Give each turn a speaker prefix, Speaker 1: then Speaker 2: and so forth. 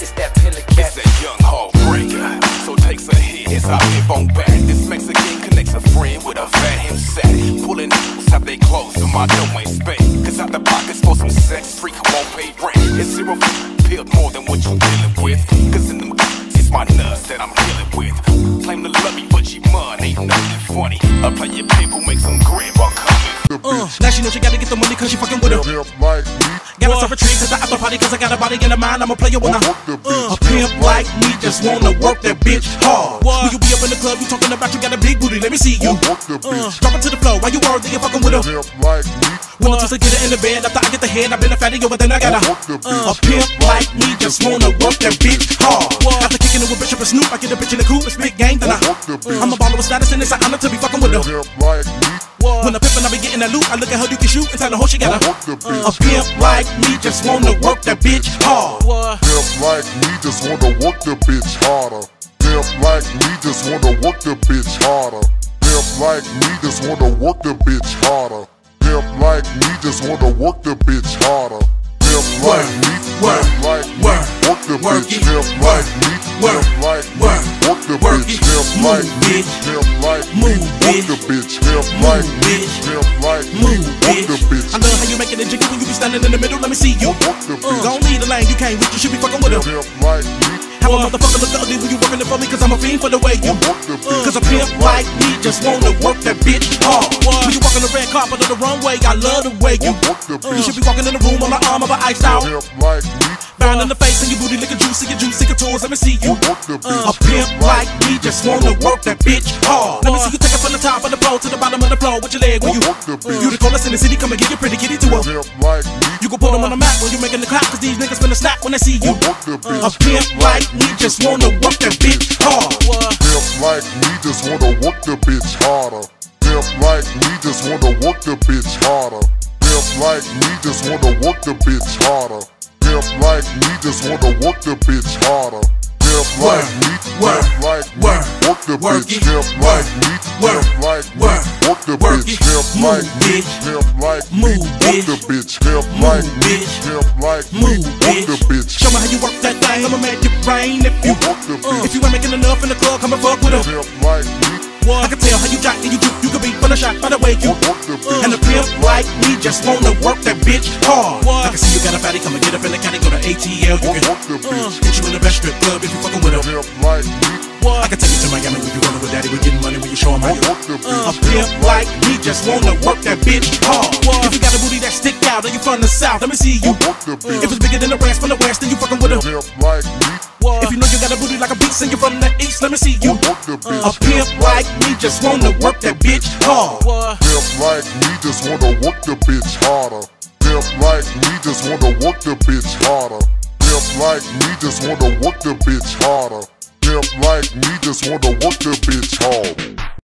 Speaker 1: It's that pillar cat.
Speaker 2: It's that young heartbreaker. So takes a hit as I live on back. This Mexican connects a friend with a fat him sack. Pulling news out they clothes so my dough ain't spent. Cause out the pockets for some sex, freak won't pay rent. It's zero peeled more than what you're dealing with. Cause in them it's my nuts that I'm dealing with. Claim to love me, but you mud ain't nothing funny. Up on your people, make some grab while coming.
Speaker 3: Uh, now she know she gotta get the money cause she fucking with her.
Speaker 4: Pimp like
Speaker 3: Gotta serve a treat at the after party cause I got a body and a mind. I'm a player when I. Uh, a pimp like me just wanna work that bitch hard. When you be up in the club, you talking about you got a big booty, let me see you. Uh, drop it to the floor while you worthy, you fucking with her.
Speaker 4: Pimp like me.
Speaker 3: When I just get her in the bed, after I get the head, I've been a fatty over, then I got a. Uh, a pimp like me just wanna work that bitch hard. After kicking it with Bishop and Snoop, I get a bitch in the coupe, it's big game, then I.
Speaker 4: Work the bitch.
Speaker 3: I'm a status and it's an honor to be fucking with her.
Speaker 4: Pimp like me.
Speaker 3: When I pimp and I be getting that loot, I look at her, you can shoot and tell the whole she got a.
Speaker 4: Work the uh, bitch.
Speaker 3: A pimp like me just wanna work that bitch hard.
Speaker 4: Pimp like me just wanna work the bitch harder. Pimp like me just wanna work the bitch harder. Pimp like me just wanna work the bitch harder. Pimp like me just wanna work the bitch harder. Pimp like me,
Speaker 3: Work,
Speaker 4: pimp like me,
Speaker 3: work,
Speaker 4: work the bitch. Pimp like me,
Speaker 3: work,
Speaker 4: pimp like me,
Speaker 3: work,
Speaker 4: work the bitch. Pimp like me,
Speaker 3: bitch.
Speaker 4: pimp like me,
Speaker 3: Move, bitch.
Speaker 4: the bitch. Pimp like me, pimp like me, work the
Speaker 3: bitch. I love how you making it jiggy when you be standing in the middle. Let me see you.
Speaker 4: Work the
Speaker 3: Uh,
Speaker 4: bitch.
Speaker 3: gon' lead the lane, you can't reach. You should be fucking with her.
Speaker 4: Pimp like me,
Speaker 3: How a motherfucker look ugly when you working it for me? Cause I'm a fiend for the way you.
Speaker 4: work the bitch.
Speaker 3: Cause a pimp like me just wanna work that bitch hard. When you walking the red carpet or the runway, I love the way you.
Speaker 4: Work the
Speaker 3: You should be walking in the room on the arm of an iced out.
Speaker 4: Pimp like me,
Speaker 3: Bound in the face and your booty looking juicy, your juicy couture. Let me see you.
Speaker 4: work the bitch.
Speaker 3: Uh, a pimp like me just wanna work that bitch hard. Let me see you take it from the top of the floor to the bottom of the floor with your leg. When you,
Speaker 4: Work the bitch.
Speaker 3: you the coolest in the city, come and get your pretty kitty to.
Speaker 4: Pimp like me,
Speaker 3: You can put them on the map when you making the clap, cause these niggas finna snap when they see you.
Speaker 4: work the bitch.
Speaker 3: A pimp like me just wanna work that bitch hard.
Speaker 4: Pimp like me just wanna work the bitch harder. Pimp like me just wanna work the bitch harder. Pimp like me just wanna work the bitch harder. Pimp like me just wanna work the bitch harder. Like me,
Speaker 3: work,
Speaker 4: me,
Speaker 3: work,
Speaker 4: work the
Speaker 3: work
Speaker 4: bitch. like me,
Speaker 3: work,
Speaker 4: me,
Speaker 3: work,
Speaker 4: work the bitch.
Speaker 3: it,
Speaker 4: Pimp
Speaker 3: move,
Speaker 4: like me,
Speaker 3: bitch.
Speaker 4: pimp like me,
Speaker 3: Move,
Speaker 4: work the bitch. Pimp like me,
Speaker 3: bitch.
Speaker 4: pimp like me,
Speaker 3: Move,
Speaker 4: work the
Speaker 3: bitch. Show me how you work that thing. I'ma make it rain if you. Uh, if you ain't making enough in the club, come and fuck with her.
Speaker 4: Pimp like me,
Speaker 3: I can tell how you jock and you juke. You could be full of shot by the way you.
Speaker 4: work the bitch.
Speaker 3: And a pimp like me just wanna work that bitch hard. I can see you got a fatty, come and get up in the caddy, go to ATL. You can
Speaker 4: work the
Speaker 3: uh,
Speaker 4: bitch.
Speaker 3: get you in the best strip club if you fucking with a
Speaker 4: Pimp like me,
Speaker 3: I can take you to Miami when you rolling with daddy. We getting money when you show 'em how you.
Speaker 4: work
Speaker 3: Uh, a pimp like me just wanna work that bitch hard. If you got a booty that stick out and you from the south, let me see you.
Speaker 4: Work the bitch.
Speaker 3: If it's bigger than the rest from the west, then you fucking with a
Speaker 4: Pimp like me,
Speaker 3: If you know you got a booty like a beast and you from the east, let me see you.
Speaker 4: bitch.
Speaker 3: A pimp like me just wanna work that bitch hard.
Speaker 4: Pimp like me just wanna work the bitch harder. Pimp like me just wanna work the bitch harder. Pimp like me just wanna work the bitch harder. Pimp like me just wanna work the bitch hard.